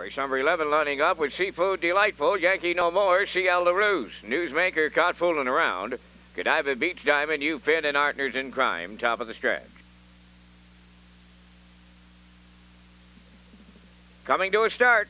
Race number 11 lining up with Seafood Delightful, Yankee No More, CL LaRouge. Newsmaker caught fooling around. Godiva Beach Diamond, You Fit, and Partners in Crime, top of the stretch. Coming to a start.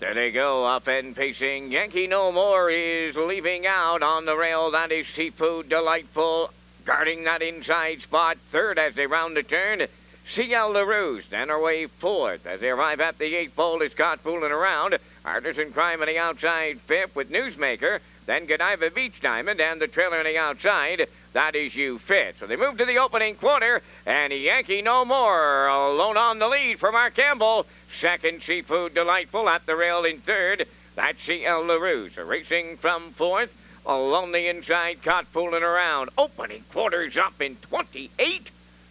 There they go, up and pacing. Yankee No More is leaving out on the rail. That is Seafood Delightful, guarding that inside spot. Third as they round the turn. CL LaRouge, then away fourth. As they arrive at the eighth pole, is caught fooling around. Partners in Crime on the outside fifth with Newsmaker. Then Godiva Beach Diamond and the trailer on the outside. That is You Fit. So they move to the opening quarter, and Yankee No More alone on the lead for Mark Campbell. Second, Seafood Delightful at the rail in third. That's CL LaRouge racing from fourth. Along the inside, caught fooling around. Opening quarters up in 28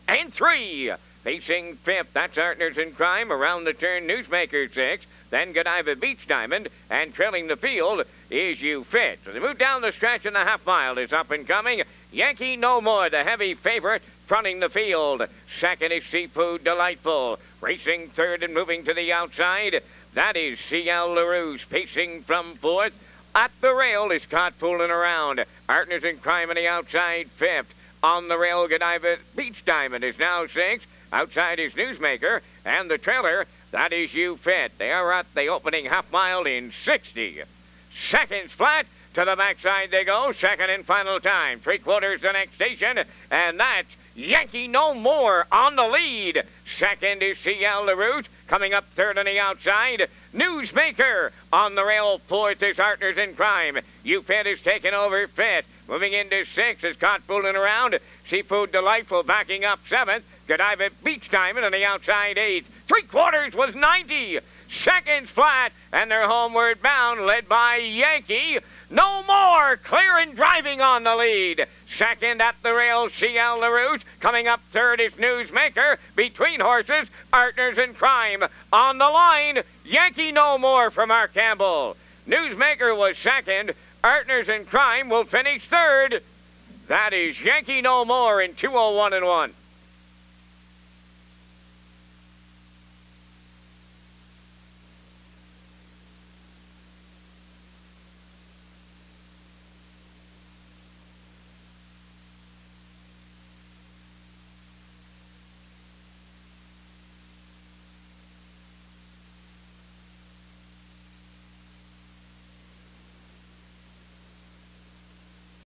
and 3. Facing fifth, that's Partners in Crime. Around the turn, Newsmaker six. Then Godiva Beach Diamond. And trailing the field is You Fit. So they move down the stretch and the half mile is up and coming. Yankee No More, the heavy favorite, fronting the field. Second is Seafood Delightful. Racing third and moving to the outside. That is CL LaRouge pacing from fourth. At the rail is caught fooling around. Partners in Crime on the outside fifth. On the rail, Godiva Beach Diamond is now sixth. Outside is Newsmaker. And the trailer, that is You Fit. They are at the opening half mile in 60 seconds flat. To the backside they go. Second and final time. Three quarters the next station. And that's Yankee No More on the lead. Second is CL LaRouge. Coming up third on the outside. Newsmaker on the rail. Is Partners in Crime. You Fit is taking over fifth. Moving into sixth is caught fooling around. Seafood Delightful backing up seventh. Godiva Beach Diamond on the outside eighth. Three quarters was 90. Seconds flat, and they're homeward bound, led by Yankee. No more clear and driving on the lead. Second at the rail, CL LaRouge. Coming up third is Newsmaker. Between horses, Partners in Crime. On the line, Yankee No More from Mark Campbell. Newsmaker was second. Partners in Crime will finish third. That is Yankee No More in 201 and 1.